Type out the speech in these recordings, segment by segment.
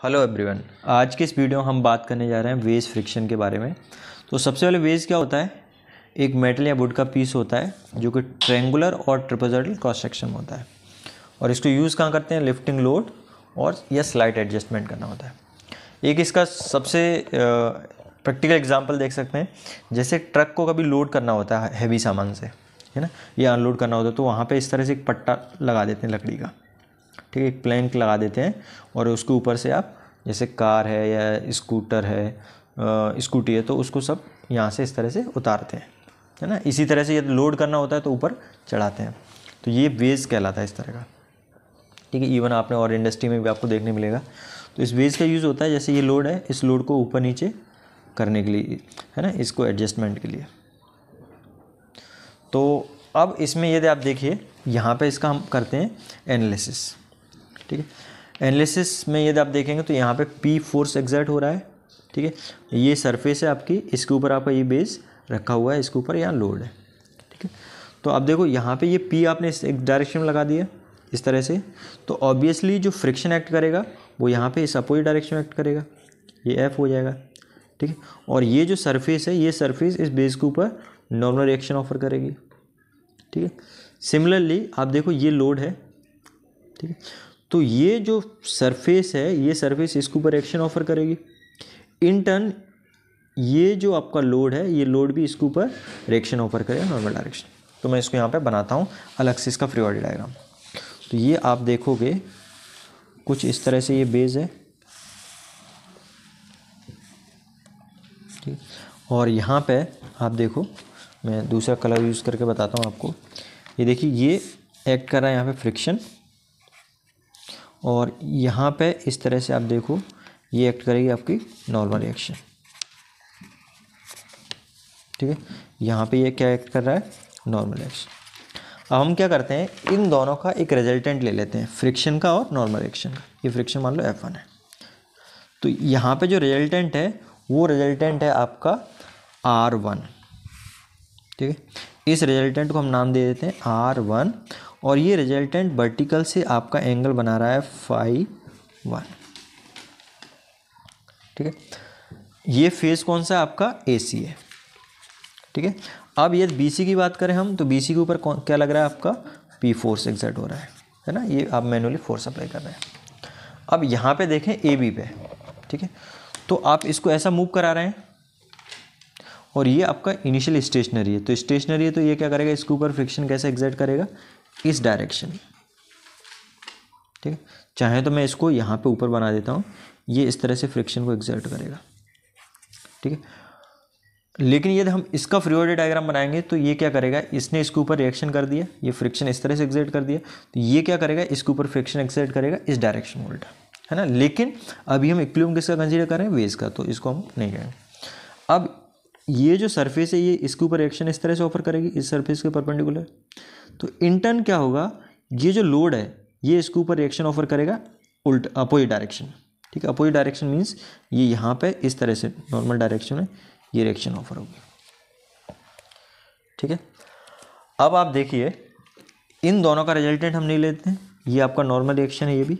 Hello everyone आज के इस वीडियो में हम बात करने जा रहे हैं वेज फ्रिक्शन के बारे में। तो सबसे पहले वेज क्या होता है? एक मेटल या वुड का पीस होता है, जो कि ट्रेंगुलर और ट्रिपोजल क्रॉस सेक्शन में होता है। और इसको यूज़ कहाँ करते हैं? लिफ्टिंग लोड और, या स्लाइट एडजस्टमेंट करना होता है। एक इसका सबसे प्रैक्टिकल एग्ज़ाम्पल देख सकते हैं। जैसे ट्रक को कभी लोड करना होता है हैवी सामान से, है ना? या अनलोड करना होता है तो वहाँ पर इस तरह से एक पट्टा लगा देते हैं लकड़ी का। ठीक है प्लैंक लगा देते हैं और उसके ऊपर से आप, जैसे कार है या स्कूटर है स्कूटी है तो उसको सब यहाँ से इस तरह से उतारते हैं, है ना? इसी तरह से यदि लोड करना होता है तो ऊपर चढ़ाते हैं। तो ये वेज कहलाता है इस तरह का, ठीक है? इवन आपने और इंडस्ट्री में भी आपको देखने मिलेगा। तो इस वेज का यूज़ होता है, जैसे ये लोड है, इस लोड को ऊपर नीचे करने के लिए, है ना? इसको एडजस्टमेंट के लिए। तो अब इसमें यदि आप देखिए, यहाँ पे इसका हम करते हैं एनालिसिस ठीक है? एनालिसिस में यदि आप देखेंगे तो यहाँ पे पी फोर्स एग्जर्ट हो रहा है, ठीक है? ये सरफेस है आपकी, इसके ऊपर आपका ये बेस रखा हुआ है, इसके ऊपर यहाँ लोड है, ठीक है? तो आप देखो, यहाँ पे ये पी आपने इस एक डायरेक्शन में लगा दिया इस तरह से। तो ऑब्वियसली जो फ्रिक्शन एक्ट करेगा, वो यहाँ पे इस अपोजिट डायरेक्शन में एक्ट करेगा। ये एफ़ हो जाएगा, ठीक है? और ये जो सरफेस है, ये सरफेस इस बेस के ऊपर नॉर्मल रिएक्शन ऑफ़र करेगी, ठीक है? सिमिलरली आप देखो, ये लोड है, ठीक है? तो ये जो सरफेस है, ये सरफेस इसके ऊपर एक्शन ऑफ़र करेगी। इन टर्न ये जो आपका लोड है, ये लोड भी इसके ऊपर रिएक्शन ऑफ़र करेगा नॉर्मल डायरेक्शन तो मैं इसको यहाँ पे बनाता हूँ, अलग से इसका फ्री बॉडी डायग्राम तो ये आप देखोगे, कुछ इस तरह से ये बेस है। ठीक। और यहाँ पे आप देखो, मैं दूसरा कलर यूज़ करके बताता हूँ आपको। ये देखिए, ये एक्ट कर रहा है यहाँ पे फ्रिक्शन और यहाँ पे इस तरह से आप देखो, ये एक्ट करेगी आपकी नॉर्मल रिएक्शन ठीक है? यहाँ पे ये क्या एक्ट कर रहा है? नॉर्मल रिएक्शन अब हम क्या करते हैं? इन दोनों का एक रिजल्टेंट ले लेते हैं फ्रिक्शन का और नॉर्मल रिएक्शन का। ये फ्रिक्शन मान लो एफ़ है। तो यहाँ पे जो रिजल्टेंट है, वो रिजल्टेंट है आपका आर वन ठीक है? इस रिजल्टेंट को हम नाम दे देते हैं आर वन और ये रिजल्टेंट वर्टिकल से आपका एंगल बना रहा है फाइव वन ठीक है? ये फेस कौन सा आपका ए सी है। ठीक है? अब यदि बी सी की बात करें हम तो बी सी के ऊपर क्या लग रहा है आपका? पी फोर्स एग्जर्ट हो रहा है। है ना? ये आप मैनुअली फोर्स अप्लाई कर रहे हैं। अब यहाँ पे देखें ए बी पे। ठीक है? तो आप इसको ऐसा मूव करा रहे हैं। और ये आपका इनिशियल स्टेशनरी है। तो स्टेशनरी है तो ये क्या करेगा? इसके ऊपर फ्रिक्शन कैसे एग्जर्ट करेगा? इस डायरेक्शन। ठीक है? चाहे तो मैं इसको यहाँ पे ऊपर बना देता हूँ। ये इस तरह से फ्रिक्शन को एग्जर्ट करेगा। ठीक है? लेकिन यदि हम इसका फ्री डायग्राम बनाएँगे तो ये क्या करेगा? इसने इसके ऊपर रिएक्शन कर दिया। ये फ्रिक्शन इस तरह से एग्जर्ट कर दिया। तो ये क्या करेगा? इसके ऊपर फ्रिक्शन एग्जर्ट करेगा। इस डायरेक्शन उल्टा। है ना? लेकिन अभी हम इक्विलिब्रियम किसका कंसीडर करें वेज का। तो इसको हम नहीं करेंगे। अब ये जो सरफेस है, ये इसके ऊपर रिएक्शन इस तरह से ऑफ़र करेगी। इस सरफेस के परपेंडिकुलर तो इंटर्न क्या होगा? ये जो लोड है ये इसके ऊपर रिएक्शन ऑफ़र करेगा उल्ट अपोजिट डायरेक्शन ठीक है? अपोजिट डायरेक्शन मीन्स ये यहाँ पे इस तरह से नॉर्मल डायरेक्शन में ये रिएक्शन ऑफ़र होगी। ठीक है? अब आप देखिए इन दोनों का रिजल्टेंट हम नहीं लेते हैं। ये आपका नॉर्मल रिएक्शन है ये भी।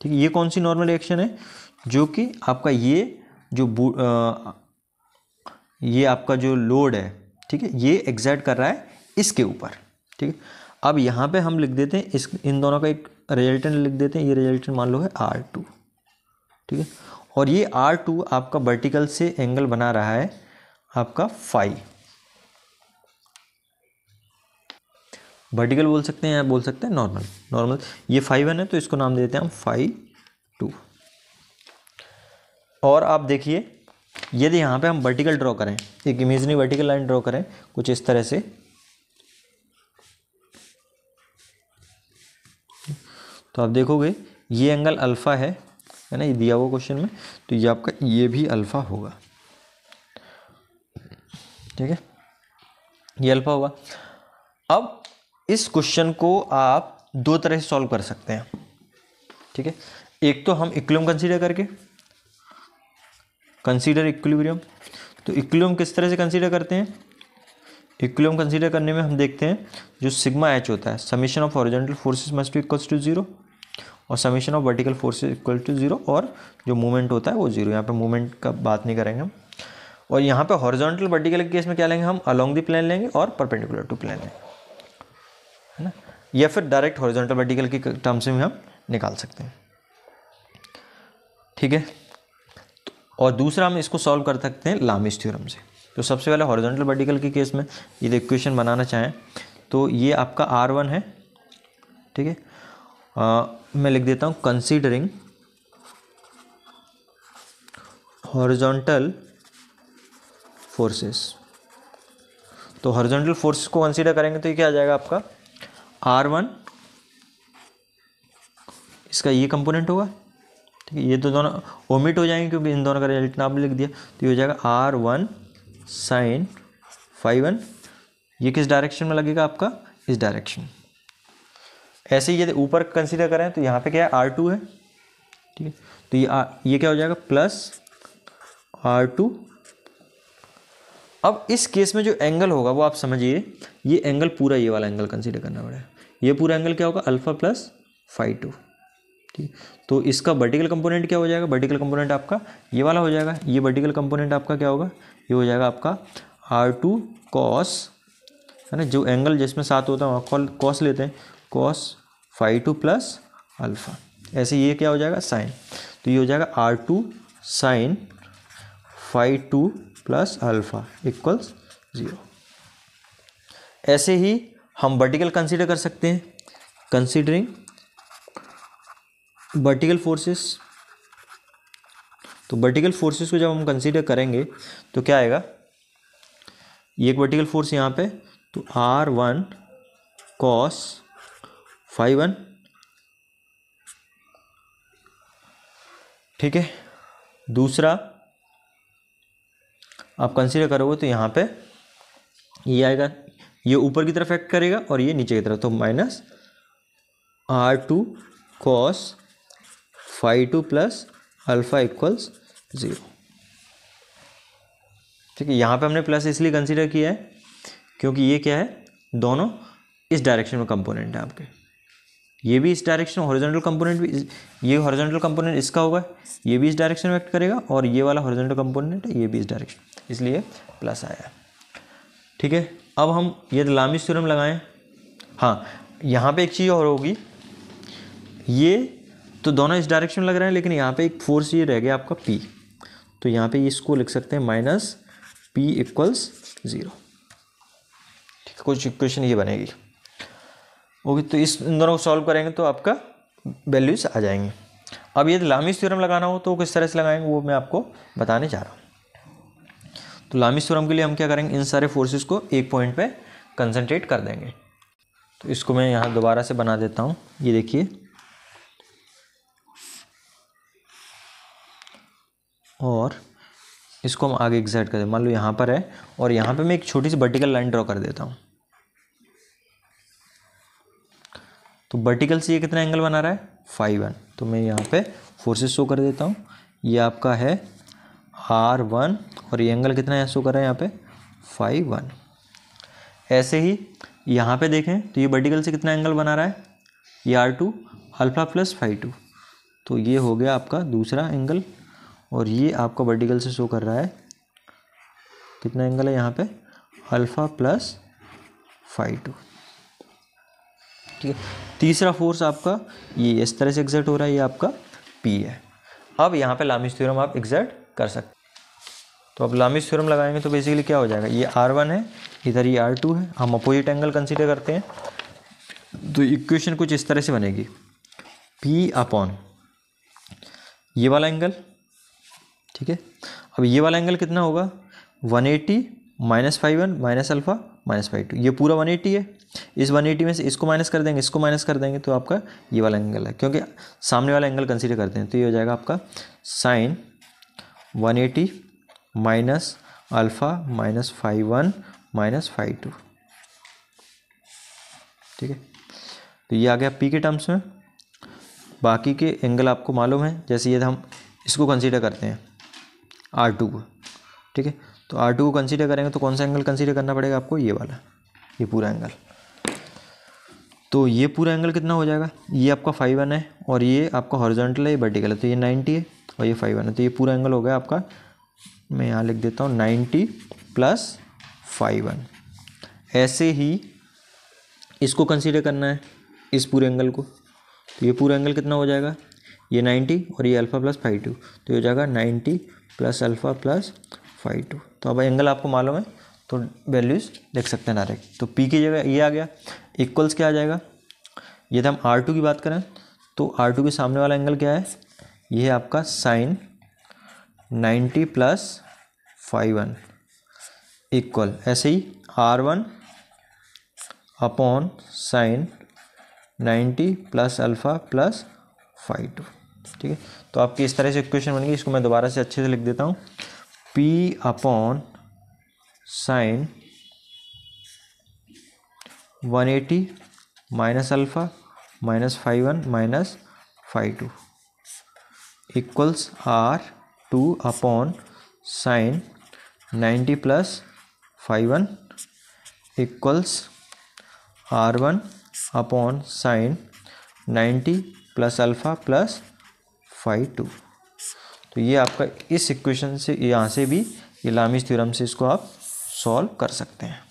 ठीक है? ये कौन सी नॉर्मल रिएक्शन है? जो कि आपका ये जो आ, ये आपका जो लोड है ठीक है, ये एग्जैक्ट कर रहा है इसके ऊपर, ठीक है। अब यहाँ पे हम लिख देते हैं, इस, इन दोनों का एक रिजल्टेंट लिख देते हैं, ये रिजल्टेंट मान लो है आर टू ठीक है। और ये आर टू आपका वर्टिकल से एंगल बना रहा है, आपका फाइव वर्टिकल बोल सकते हैं या बोल सकते हैं नॉर्मल नॉर्मल ये फाइव है तो इसको नाम देते हैं हम फाइव टू और आप देखिए यदि यहाँ पे हम वर्टिकल ड्रॉ करें। एक इमेजनी वर्टिकल लाइन ड्रॉ करें, कुछ इस तरह से। तो आप देखोगे, ये एंगल अल्फ़ा है है ना, ये दिया हुआ क्वेश्चन में तो ये आपका, ये भी अल्फ़ा होगा। ठीक है? ये अल्फ़ा होगा। अब इस क्वेश्चन को आप दो तरह से सॉल्व कर सकते हैं। ठीक है? एक तो हम इक्लम कंसीडर करके कंसीडर इक्विलिब्रियम तो इक्विलिब्रियम किस तरह से कंसीडर करते हैं? इक्विलिब्रियम कंसीडर करने में हम देखते हैं, जो सिग्मा एच होता है summation of horizontal forces must be equals to zero और summation of vertical force equal to zero और जो मूवमेंट होता है वो ज़ीरो यहाँ पे मूवमेंट का बात नहीं करेंगे हम। और यहाँ पे हॉरिजॉन्टल वर्टिकल केस में क्या लेंगे हम? अलोंग द प्लेन लेंगे और परपेंडिकुलर टू प्लेन लेंगे। है ना? या फिर डायरेक्ट हॉरिजॉन्टल वर्टिकल की टर्म्स में हम निकाल सकते हैं। ठीक है? और दूसरा हम इसको सॉल्व कर सकते हैं लामिस थ्योरम से। तो सबसे पहले हॉरिजॉन्टल वर्टिकल के केस में ये इक्वेशन बनाना चाहें तो ये आपका आर वन है, ठीक है? मैं लिख देता हूँ कंसीडरिंग हॉरिजॉन्टल फोर्सेस तो हॉरिजॉन्टल फोर्सेस को कंसीडर करेंगे तो ये क्या आ जाएगा आपका? आर वन इसका ये कंपोनेंट होगा ठीक है ये तो दोनों ओमिट हो जाएँगे क्योंकि इन दोनों का रिज़ल्ट नाम लिख दिया। तो ये हो जाएगा R one sine five one ये किस डायरेक्शन में लगेगा आपका? इस डायरेक्शन ऐसे ही यदि ऊपर कंसीडर करें तो यहाँ पे क्या है? आर टू है। ठीक है तो ये आ, ये क्या हो जाएगा? प्लस आर टू अब इस केस में जो एंगल होगा वो आप समझिए ये एंगल पूरा ये वाला एंगल कंसीडर करना पड़ेगा। ये पूरा एंगल क्या होगा? अल्फ़ा प्लस फाइव टू ठीक तो इसका वर्टिकल कंपोनेंट क्या हो जाएगा? वर्टिकल कंपोनेंट आपका ये वाला हो जाएगा। ये वर्टिकल कंपोनेंट आपका क्या होगा? ये हो जाएगा आपका आर टू कॉस है ना? जो एंगल जिसमें साथ होता है, वहाँ कॉस लेते हैं। Cos five two plus alpha ऐसे ये क्या हो जाएगा? साइन तो ये हो जाएगा R two sine five two plus alpha equals zero ऐसे ही हम वर्टिकल कंसीडर कर सकते हैं। कंसीडरिंग वर्टिकल फोर्सेस तो वर्टिकल फोर्सेस को जब हम कंसीडर करेंगे तो क्या आएगा? ये एक वर्टिकल फोर्स यहाँ पे तो R one cos five one ठीक है? दूसरा, आप कंसीडर करोगे तो यहाँ पे ये आएगा, ये ऊपर की तरफ़ एक्ट करेगा और ये नीचे की तरफ़ तो minus R two cos five two plus alpha equals zero. ठीक है, यहाँ पे हमने प्लस इसलिए कंसीडर किया है क्योंकि ये क्या है? दोनों इस डायरेक्शन में कंपोनेंट है आपके। ये भी इस डायरेक्शन में हॉरिजॉन्टल कंपोनेंट भी ये हॉरिजॉन्टल कंपोनेंट इसका होगा, ये भी इस डायरेक्शन में एक्ट करेगा और ये वाला हॉरिजॉन्टल कंपोनेंट ये भी इस डायरेक्शन इसलिए प्लस आया ठीक है, अब हम ये लामी थ्योरम लगाएँ। हाँ यहाँ पे एक चीज़ और होगी। ये तो दोनों इस डायरेक्शन में लग रहे हैं, लेकिन यहाँ पे एक फोर्स ये रह गया आपका पी तो यहाँ पे इसको लिख सकते हैं माइनस पी इक्वल्स ज़ीरो ठीक है, कुछ इक्वेशन ये बनेगी। ओके तो इस इन दोनों को सॉल्व करेंगे तो आपका वैल्यूज़ आ जाएँगे। अब यदि लामिस थ्योरम लगाना हो तो किस तरह से लगाएँगे, वो मैं आपको बताने जा रहा हूँ। तो लामिस थ्योरम के लिए हम क्या करेंगे, इन सारे फोर्सेस को एक पॉइंट पे कंसंट्रेट कर देंगे। तो इसको मैं यहाँ दोबारा से बना देता हूँ। ये देखिए। और इसको हम आगे एग्जैक्ट कर दें मान लो यहाँ पर है और यहाँ पे मैं एक छोटी सी वर्टिकल लाइन ड्रॉ कर देता हूँ। तो वर्टिकल से ये कितना एंगल बना रहा है? फाइव वन तो मैं यहाँ पे फोर्सेस शो कर देता हूँ। ये आपका है आर वन और ये एंगल कितना है शो कर रहा है यहाँ पे? फाइव वन ऐसे ही यहाँ पे देखें तो ये वर्टिकल से कितना एंगल बना रहा है? ये R two alpha plus five two तो ये हो गया आपका दूसरा एंगल और ये आपका वर्टिकल से शो कर रहा है। कितना एंगल है यहाँ पे? अल्फ़ा प्लस फाइव टू ठीक है? तीसरा फोर्स आपका ये, इस तरह से एग्जर्ट हो रहा है, ये आपका पी है। अब यहाँ पे लामिस थ्योरम आप एग्जर्ट कर सकते तो अब लामिस थ्योरम लगाएँगे तो बेसिकली क्या हो जाएगा? ये आर वन है, इधर ये आर टू है। हम अपोजिट एंगल कंसिडर करते हैं। तो इक्वेशन कुछ इस तरह से बनेगी। पी अपॉन ये वाला एंगल ठीक है? अब ये वाला एंगल कितना होगा? 180 eighty minus five one minus alpha minus five two ये पूरा 180 है। इस 180 में से इसको माइनस कर देंगे, इसको माइनस कर देंगे तो आपका ये वाला एंगल है। क्योंकि सामने वाला एंगल कंसीडर करते हैं तो ये हो जाएगा आपका sine 180 eighty minus alpha minus five one minus five two ठीक है? तो ये आ गया पी के टर्म्स में। बाकी के एंगल आपको मालूम है। जैसे ये हम इसको कंसीडर करते हैं। आर टू को। ठीक है? तो आर टू को कंसीडर करेंगे तो कौन सा एंगल कंसीडर करना पड़ेगा आपको? ये वाला। ये पूरा एंगल तो ये पूरा एंगल कितना हो जाएगा? ये आपका फाइव वन है और ये आपका हॉरिजॉन्टल है, ये वर्टिकल है। तो ये नाइन्टी है और ये फाइव वन है। तो ये पूरा एंगल हो गया आपका। मैं यहाँ लिख देता हूँ नाइन्टी प्लस फाइव वन ऐसे ही इसको कंसीडर करना है, इस पूरे एंगल को। तो ये पूरा एंगल कितना हो जाएगा? ये नाइन्टी और ये अल्फ़ा प्लस फाइव टू तो ये हो जाएगा ninety plus alpha plus five two. तो अब एंगल आपको मालूम है तो वैल्यूज़ देख सकते हैं डायरेक्ट तो पी की जगह ये आ गया इक्वल्स क्या आ जाएगा? ये तो हम आर टू की बात करें तो आर टू के सामने वाला एंगल क्या है? ये है आपका sine ninety plus five one equal ऐसे ही R one upon sine ninety plus alpha plus five two ठीक है? तो आपकी इस तरह से इक्वेशन बन गई, इसको मैं दोबारा से अच्छे से लिख देता हूँ। P upon sine one eighty minus alpha minus five one minus five two equals R two upon sine ninety plus five one equals R one upon sine ninety plus alpha plus five two तो ये आपका इस equation से यहाँ से भी ये लामिस theorem से इसको आप सॉल्व कर सकते हैं।